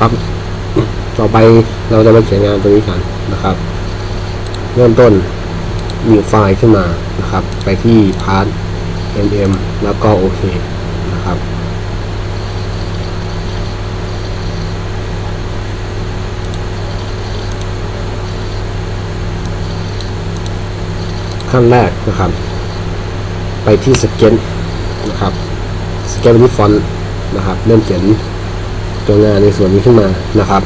ปั๊บต่อไปเราจะมาเขียนงานตัวนี้กันนะครับ เริ่มต้นมีไฟล์ขึ้นมานะครับ ไปที่ part mm แล้วก็โอเคนะครับขั้นแรกนะครับ ไปที่สเก็ตนะครับสเก็ตไปที่ฟอนต์นะครับ เริ่มเขียน ตัวงานในส่วนนี้ขึ้นมานะครับ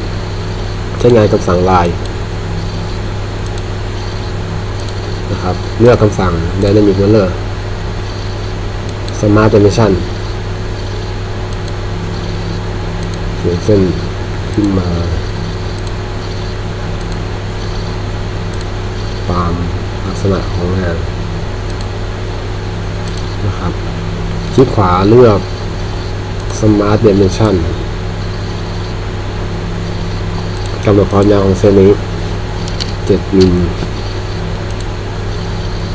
ใช้งานคำสั่งลายนะครับ เลือกคำสั่ง Dynamic Roller Smart Dimension เขียนเส้นขึ้นมาตามลักษณะของงานนะครับคลิกขวาเลือก Smart Dimension กำหนดความยาวของเส้นนี้7มิล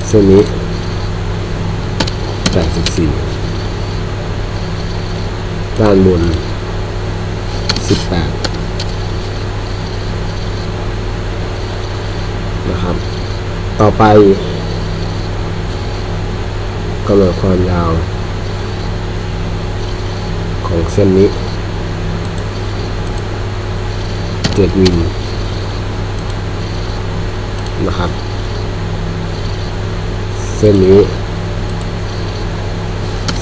เส้นนี้84ด้านบน18นะครับ ต่อไปกำหนดความยาวของเส้นนี้ 7มิลนะครับ เส้นนี้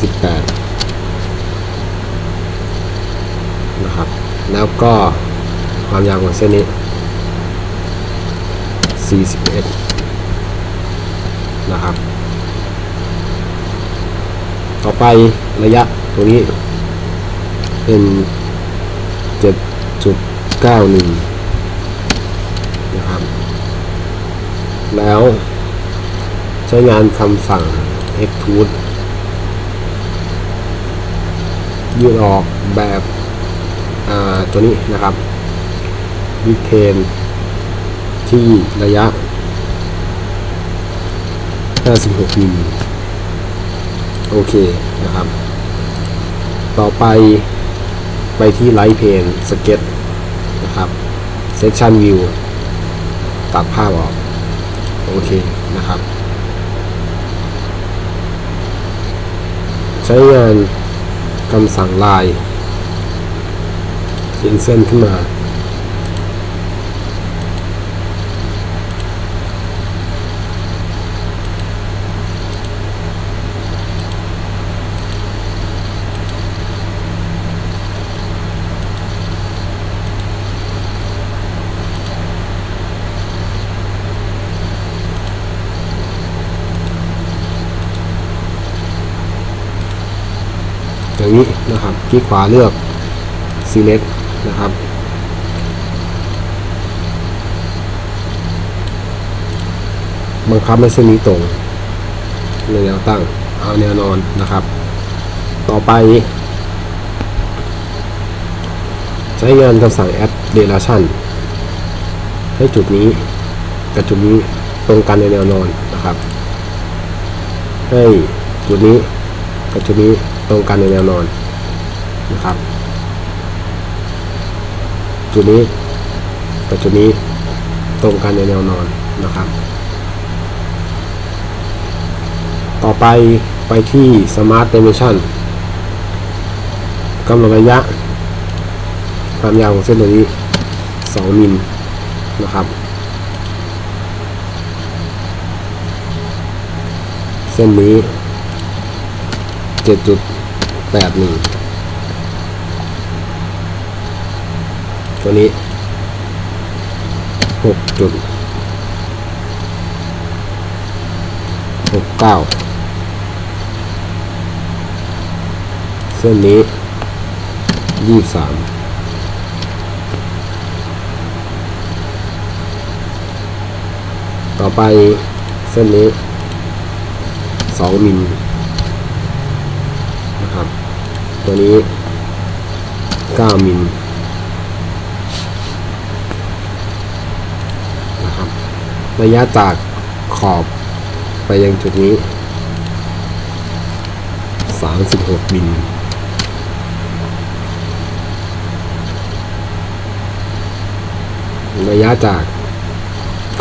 18 นะครับ แล้วก็ความยาวของเส้นนี้ 41 นะครับ ต่อไประยะตรงนี้เป็น7จุด 91นะครับ แล้วใช้งานคำสั่ง extrude ยืดออกแบบตัวนี้นะครับวิเทนที่ระยะ 56มิลโอเคนะครับ ต่อไปไปที่ Right Plane Sketch นะครับ Section View ตัดภาพออก โอเคนะครับ ใช้งานคำสั่งลายเขียนเส้นขึ้นมา อย่างนี้นะครับคลิกขวาเลือก select นะครับ บังคับให้เส้นนี้ตรงในแนวตั้งเอาแนวนอนนะครับ ต่อไป ใช้งานคำสั่ง add relation ให้จุดนี้กับจุดนี้ตรงกันในแนวนอนนะครับ ให้จุดนี้กับจุดนี้ ตรงกันในแนวนอนนะครับจุดนี้กับจุดนี้ตรงกันในแนวนอนนะครับ ต่อไปไปที่ Smart Dimension กำหนดระยะ ความยาวของเส้นตัวนี้ 2 มิลนะครับ เส้นนี้ เจ็ดจุดแปดหนึ่งตัวนี้หกจุดหกเก้าเส้นนี้ยี่สามต่อไปเส้นนี้สองมิล นะครับ ตัวนี้ 9 มิลนะครับระยะจากขอบไปยังจุดนี้ 36 มิลระยะจาก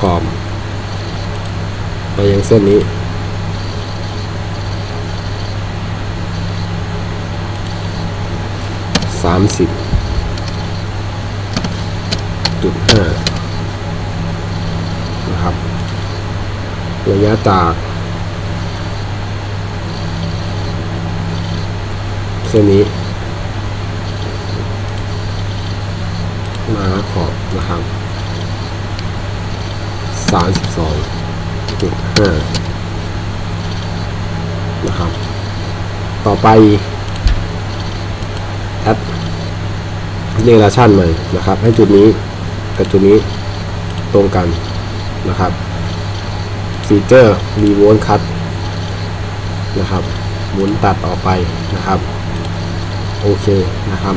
ขอบ ไปยังเส้นนี้ สามสิบจุดห้านะครับ ระยะจากเส้นนี้ มาขอบนะครับสามสิบสองจุดห้านะครับ ต่อไปแเรียลาชันใหม่นะครับ ให้จุดนี้กับจุดนี้ตรงกันนะครับ Feature Revolve Cut นะครับหมุนตัดออกไปนะครับ โอเคนะครับ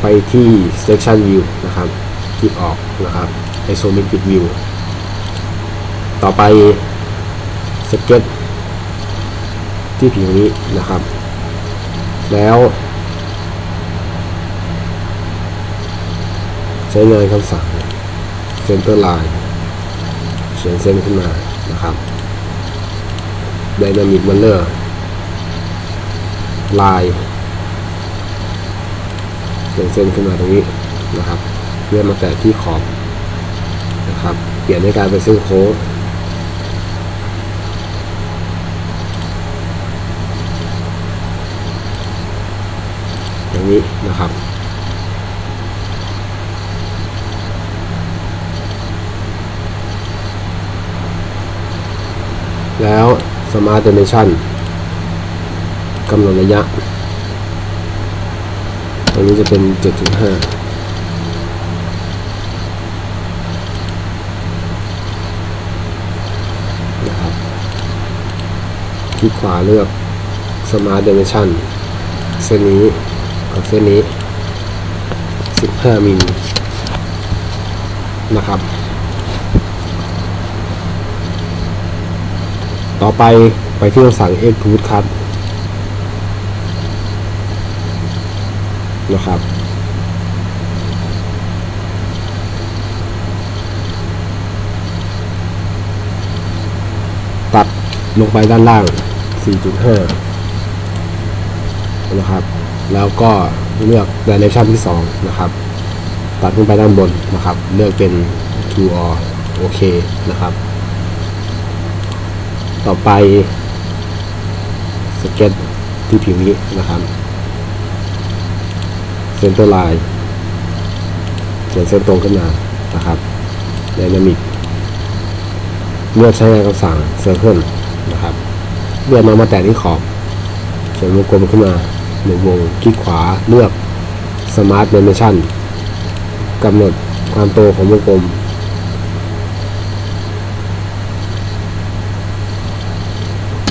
ไปที่ section view นะครับ คลิกออกนะครับ isometric view ต่อไปสเก็ตที่ผิวนี้นะครับ แล้ว ใช้งานคำสั่ง center line เขียนเส้นขึ้นมานะครับ dynamic mirror ลายเขียนเส้นขึ้นมาตรงนี้นะครับเลื่อนมาแตะที่ขอบนะครับ เปลี่ยนให้กลายเป็นเส้นโค้งอย่างนี้นะครับ แล้ว Smart Dimension กำหนดระยะ ตรงนี้จะเป็น 7.5นะครับคลิกขวาเลือก Smart Dimension เส้นนี้กับเส้นนี้ 15 มิลนะครับ ต่อไปไปที่คำสั่ง Extrude Cut นะครับ ตัดลงไปด้านล่าง 4.5 นะครับ แล้วก็เลือก direction ที่ 2 นะครับ ตัดขึ้นไปด้านบนนะครับ เลือกเป็น to or โอเคนะครับ ต่อไปสเก็ตที่ผิวนี้นะครับ Centerline เขียนเส้นตรงขึ้นมานะครับ Dynamic เลือกใช้งานคำสั่ง Circle นะครับเลื่อนมามาแตะที่ขอบเขียนวงกลมขึ้นมาหนึ่งวงคลิกขวาเลือก Smart Dimension กำหนดความโตของวงกลม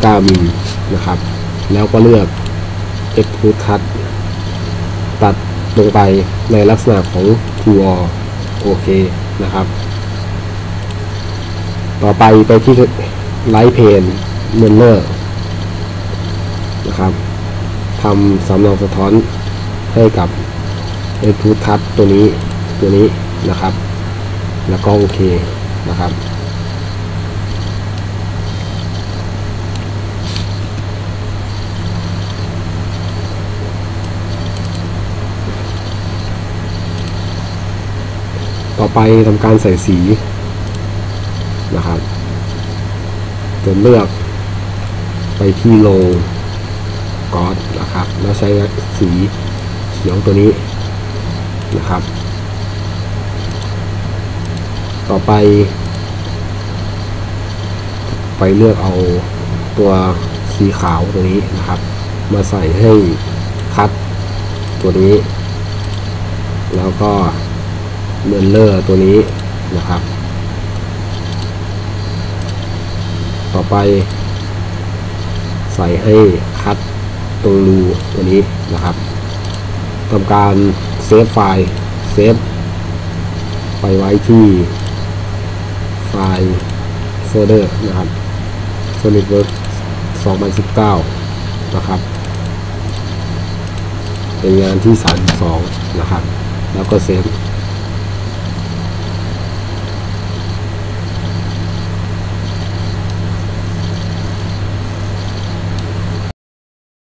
9มิลนะครับ แล้วก็เลือก Extrude Cut ตัดลงไปในลักษณะของ t o o โอเคนะครับ ต่อไปไปที่ Light Pane Mirror นะครับทำสำเนาสะท้อนให้กับ Extrude Cut ตัวนี้ตัวนี้นะครับ แล้วก็โอเคนะครับ ต่อไปทำการใส่สีนะครับจะเลือกไปที่โลกอดนะครับ แล้วใช้สีเขียวตัวนี้นะครับ ต่อไป ไปเลือกเอาตัวสีขาวตัวนี้นะครับ มาใส่ให้คัดตัวนี้ แล้วก็ เมนเลอร์ตัวนี้นะครับ ต่อไป ใส่ให้คัดตรงรูตัวนี้นะครับทำการเซฟไฟล์เซฟไปไว้ที่ไฟล์โฟลเดอร์นะครับ SolidWorks 2019 นะครับ เป็นงานที่ 32 นะครับ แล้วก็เซฟ